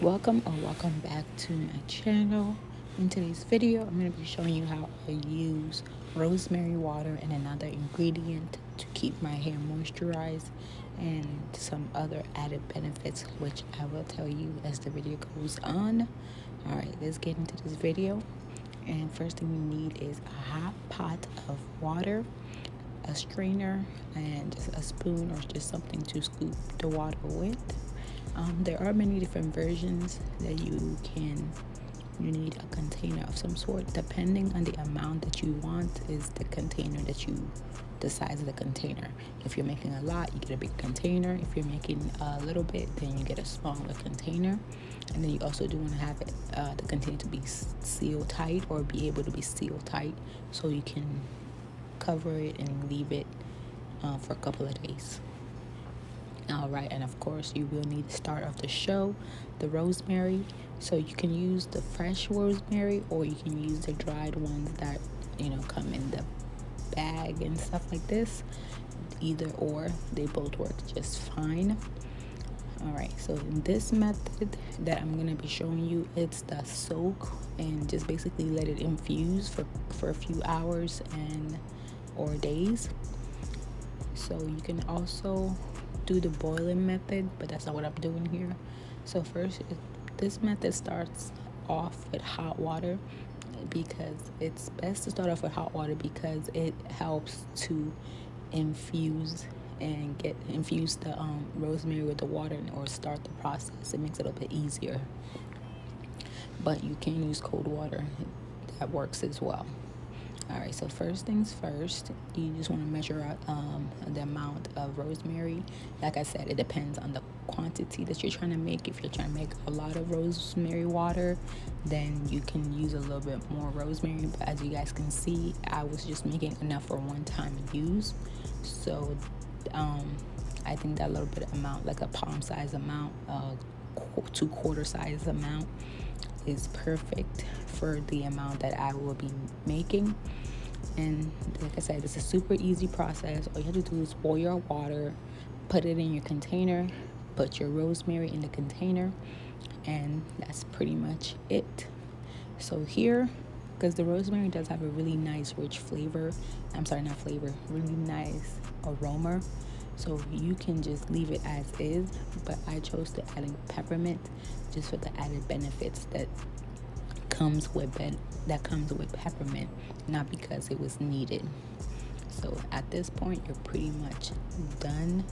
welcome or welcome back to my channel. In today's video i'm going to be showing you how i use rosemary water and another ingredient to keep my hair moisturized and some other added benefits which i will tell you as the video goes on. All right let's get into this video. And first thing you need is a hot pot of water a strainer and just a spoon or just something to scoop the water with um, there are many different versions that you can you need a container of some sort. Depending on the amount that you want is the container that you the size of the container. If you're making a lot you get a big container. If you're making a little bit then you get a smaller container. And then you also do want to have it, uh, the container to be sealed tight or be able to be sealed tight so you can cover it and leave it uh, for a couple of days all right and of course you will need the start of the show the rosemary. So you can use the fresh rosemary or you can use the dried ones that you know come in the bag and stuff like this. Either or they both work just fine. All right so in this method that i'm going to be showing you it's the soak and just basically let it infuse for for a few hours and or days. So you can also do the boiling method, but that's not what I'm doing here. So first, this method starts off with hot water because it's best to start off with hot water because it helps to infuse and get infuse the um, rosemary with the water or start the process. It makes it a bit easier. But you can use cold water. That works as well all right so first things first you just want to measure out um, the amount of rosemary. Like i said it depends on the quantity that you're trying to make. If you're trying to make a lot of rosemary water then you can use a little bit more rosemary. But as you guys can see i was just making enough for one time use. So um, i think that little bit amount like a palm size amount uh, two quarter size amount is perfect for the amount that I will be making. And like I said, it's a super easy process. All you have to do is boil your water, put it in your container, put your rosemary in the container, and that's pretty much it. So here, because the rosemary does have a really nice rich flavor, I'm sorry, not flavor, really nice aroma. So you can just leave it as is, but I chose to add in peppermint just for the added benefits that comes with ben- that comes with peppermint, not because it was needed. So at this point, you're pretty much done.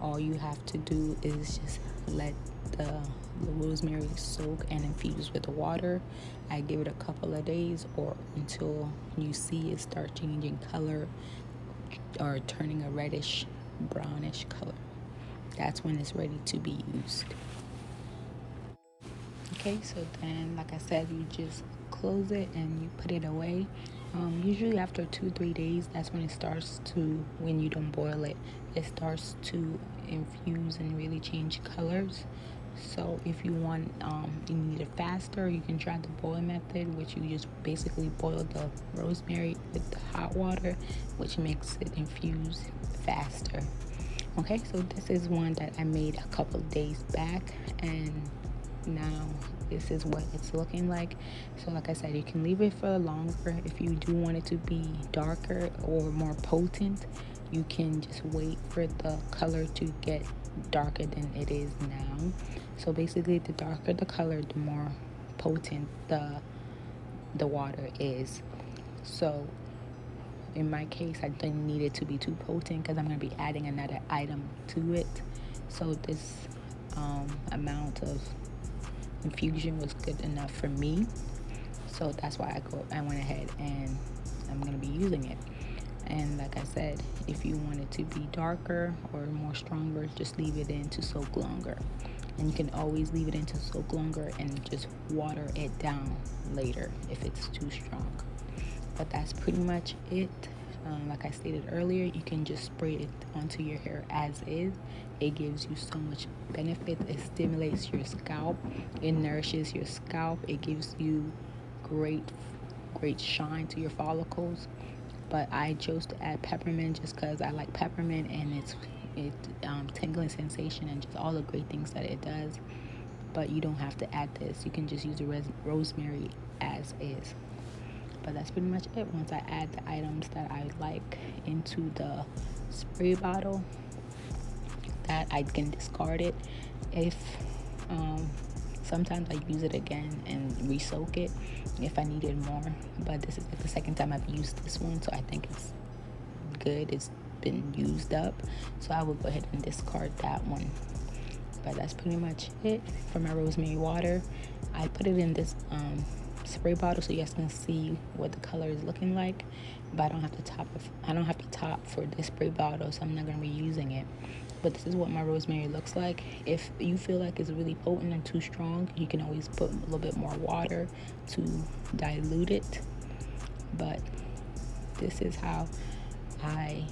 All you have to do is just let the, the rosemary soak and infuse with the water. I give it a couple of days or until you see it start changing color or turning a reddish brownish color. That's when it's ready to be used. Okay so then like i said you just close it and you put it away. Um, usually after two three days that's when it starts to when you don't boil it it starts to infuse and really change colors so if you want um, you need it faster you can try the boil method which you just basically boil the rosemary with the hot water which makes it infuse faster. Okay so this is one that i made a couple days back and now this is what it's looking like. So like i said you can leave it for longer. If you do want it to be darker or more potent you can just wait for the color to get darker than it is now. So basically the darker the color the more potent the the water is. So in my case i didn't need it to be too potent because i'm going to be adding another item to it. So this um, amount of infusion was good enough for me. So that's why I go I went ahead and I'm gonna be using it and like I said if you want it to be darker or more stronger just leave it in to soak longer and you can always leave it in to soak longer and just water it down later if it's too strong but that's pretty much it um, like I stated earlier, you can just spray it onto your hair as is. It gives you so much benefit. It stimulates your scalp. It nourishes your scalp. It gives you great, great shine to your follicles. But I chose to add peppermint just because I like peppermint and it's it um, tingling sensation and just all the great things that it does. but you don't have to add this. You can just use the rosemary as is. But that's pretty much it. Once I add the items that I like into the spray bottle that I can discard it if um, sometimes I use it again and re-soak it if I needed more but this is like the second time I've used this one so I think it's good it's been used up so I will go ahead and discard that one. But that's pretty much it for my rosemary water. I put it in this um, spray bottle so you guys can see what the color is looking like but I don't have to top I don't have to top for this spray bottle so I'm not going to be using it but this is what my rosemary looks like. If you feel like it's really potent and too strong you can always put a little bit more water to dilute it. But this is how I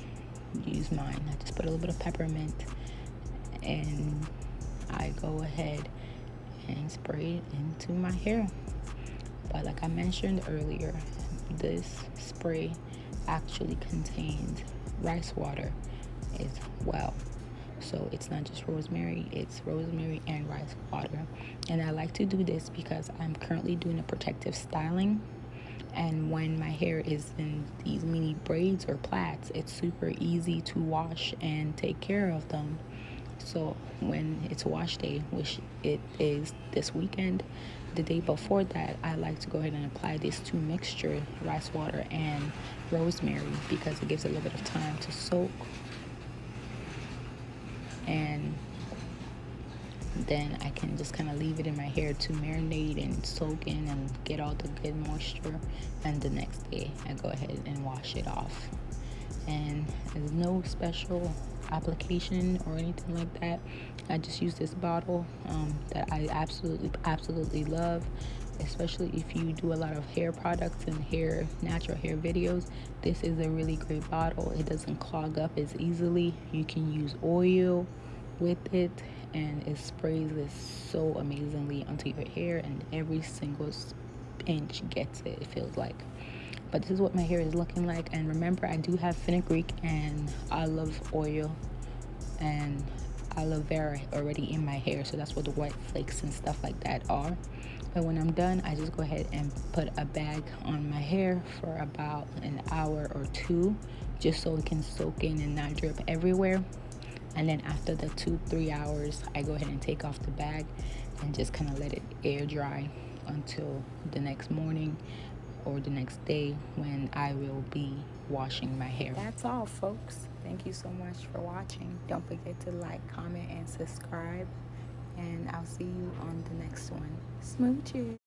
use mine. I just put a little bit of peppermint and I go ahead and spray it into my hair. But like I mentioned earlier this spray actually contains rice water as well so it's not just rosemary it's rosemary and rice water. And I like to do this because I'm currently doing a protective styling. And when my hair is in these mini braids or plaits it's super easy to wash and take care of them. So when it's wash day which it is this weekend the day before that I like to go ahead and apply this two mixture rice water and rosemary because it gives a little bit of time to soak and then I can just kind of leave it in my hair to marinate and soak in and get all the good moisture. And the next day I go ahead and wash it off. And there's no special application or anything like that. I just use this bottle um, that I absolutely absolutely love especially if you do a lot of hair products and hair natural hair videos. This is a really great bottle. It doesn't clog up as easily. You can use oil with it and it sprays this so amazingly onto your hair and every single inch gets it it feels like. But this is what my hair is looking like and remember I do have fenugreek and olive oil and aloe vera already in my hair so that's what the white flakes and stuff like that are. But when I'm done I just go ahead and put a bag on my hair for about an hour or two just so it can soak in and not drip everywhere and then after the two three hours I go ahead and take off the bag and just kind of let it air dry until the next morning or the next day when I will be washing my hair. That's all folks. Thank you so much for watching. Don't forget to like, comment, and subscribe. And I'll see you on the next one. Smooches.